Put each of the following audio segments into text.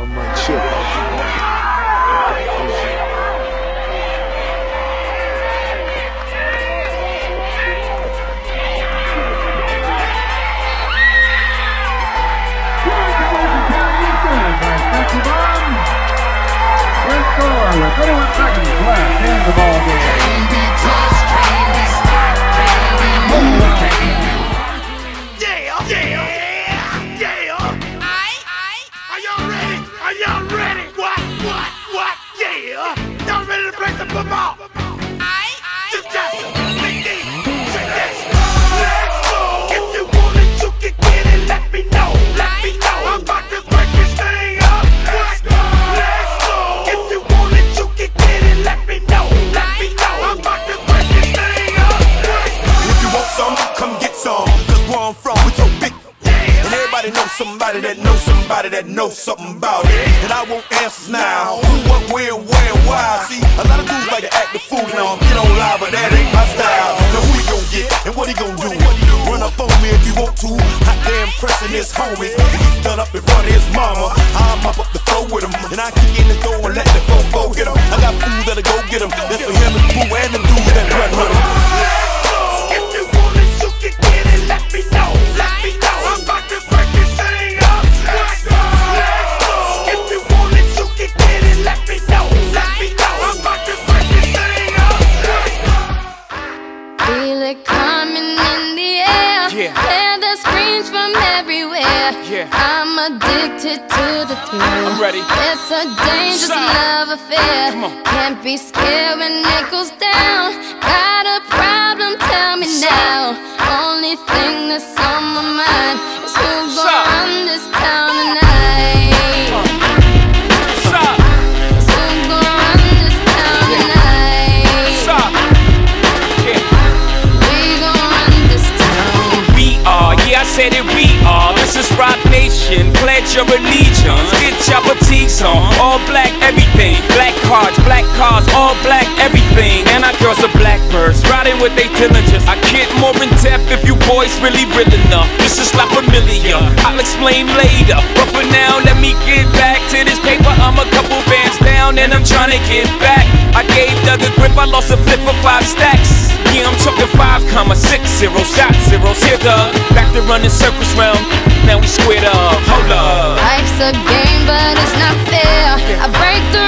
I might chip that knows something about it. And I want answers now. Who, what, where, where, why? See, a lot of dudes like to act the fool now. Get on live, but that ain't my style. Now who he gon' get and what he gon' do? Run up on me if you want to. Hot damn pressing his homies. He's done up in front of his mama. I'm up up the floor with him. And I kick in the door and let the fofo get him. I got fools that'll go get him. Yeah. I'm addicted to the thrill. I'm ready. It's a dangerous Shout. love affair. Can't be scared when it goes down. Got a problem? Tell me now. Only thing that's on my mind with they diligence. I get more in depth if you boys really real enough. This is not familiar, I'll explain later. But for now, let me get back to this paper. I'm a couple bands down and I'm trying to get back. I gave Doug a grip, I lost a flip for five stacks. Yeah, I'm talking five comma six zero shot zeros here, Doug. Back to running circles round. Now we squared up. Hold up. Life's a game, but it's not fair. I break the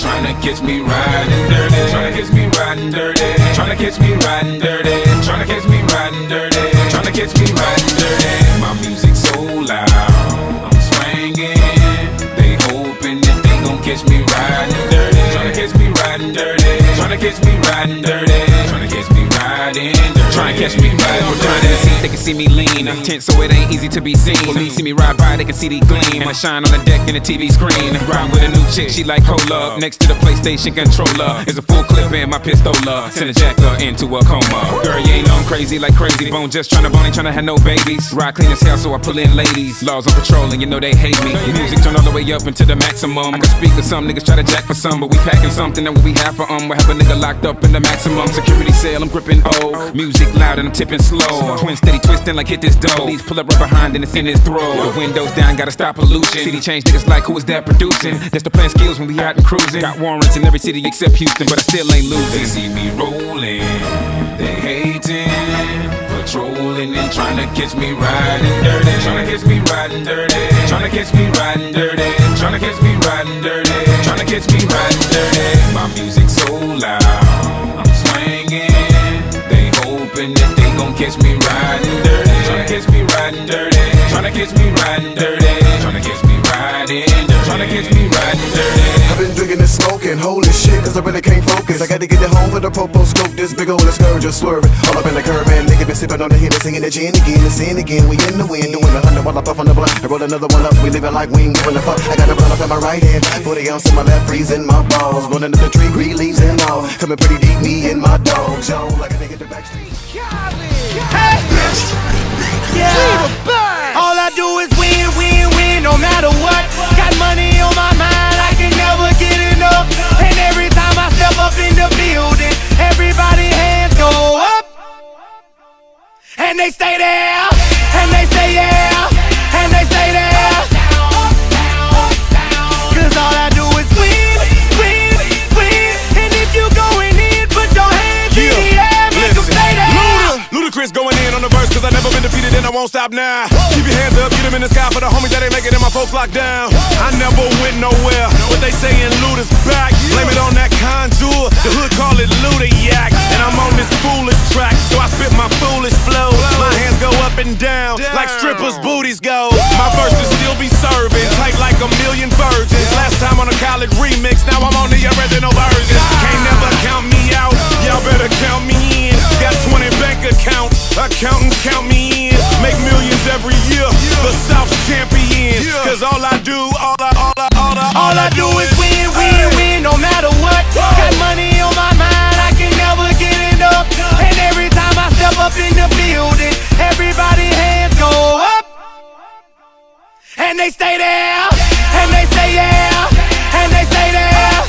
trying to catch me riding dirty. Trying to catch me riding dirty. Trying to catch me riding dirty. Trying to catch me riding dirty. Trying to catch me riding dirty. My music so loud, I'm swinging. They hoping that they gon' catch me riding dirty. Trying to catch me riding dirty. Trying to catch me riding dirty. Trying to catch me riding. Trying to catch me riding they can see me lean. Tense, so it ain't easy to be seen. Police see me ride by, they can see the gleam. I shine on the deck in the TV screen. Ride with a new chick, she like cola. Next to the PlayStation controller is a full clip in my pistola. Send a jacker into a coma. Girl, you ain't on crazy like Krayzie Bone. Just tryna bone, ain't tryna have no babies. Ride clean as hell, so I pull in ladies. Laws on patrol, and you know they hate me. Music turn all the way up into the maximum. I can speak to some niggas try to jack for some, but we packing something that we have for um. We have a nigga locked up in the maximum security cell. I'm gripping Music loud and I'm tipping slow. Twin steady twisting like hit this dough. Police pull up right behind and it's in his throat. The windows down, gotta stop pollution. City change niggas like who is that producing? That's the plan skills when we out and cruising. Got warrants in every city except Houston, but I still ain't They losing. see me rolling, they hating, patrolling and trying to catch me riding dirty. Trying to catch me riding dirty. Trying to catch me riding dirty. Trying to catch me riding dirty. Trying to catch me riding dirty. My music so loud, hoping that they gon' catch me riding dirty. Trying to catch me riding dirty. Trying to catch me riding dirty. Trying to catch me riding dirty. Trying to catch me riding dirty. I've been drinking and smoking, holy shit, cause I really can't focus. I gotta get it home for the popo scope, this big old scourge just swerving. All up in the curb, man, nigga been sipping on the hit and singing the gin again and sin again. We in the wind, doing a hundred while I puff on the blunt. I roll another one up, we living like we ain't giving a fuck. I got a blunt up in my right hand, 40 ounce in my left, freezing my balls. Running up the tree, green leaves and all. Coming pretty deep, me and my dogs, yo, like a nigga the back street. They stay there, and they say yeah, and they stay there. Cause all I do is win, win, win. And if you going in, put your hands in the air, make 'em stay there. Luda, Ludacris going in on the verse, cause I never been defeated and I won't stop now. Keep your hands up, get them in the sky for the homies that ain't making it, and my folks locked down. I never went nowhere, what they saying Luda's back. Blame it on that Conjure, the hood call it Luda Yak. I'm on this foolish track, so I spit my foolish flow. My hands go up and down, like strippers' booties go. My verses still be serving, tight like a million virgins. Last time on a Khaled remix, now I'm on the original version. Ah. Can't never count me out, y'all better count me in. Got 20 bank accounts, accountants count me in. Make millions every year, the South's 10. They stay there, and they say yeah, and they stay there.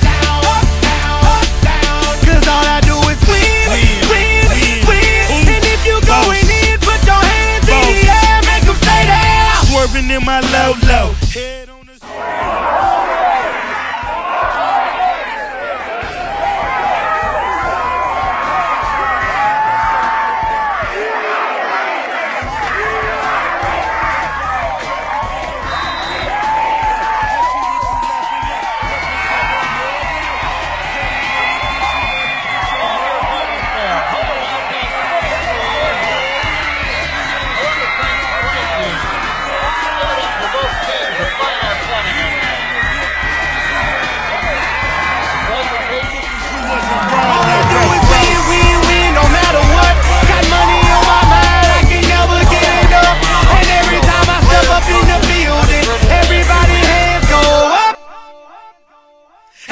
Cause all I do is win, win, win. And if you going in, put your hands in the air, make stay there. Swerving in my low low.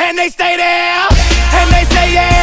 and they stay there, and they say yeah.